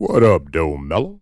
What up, Doe Mellow?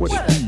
What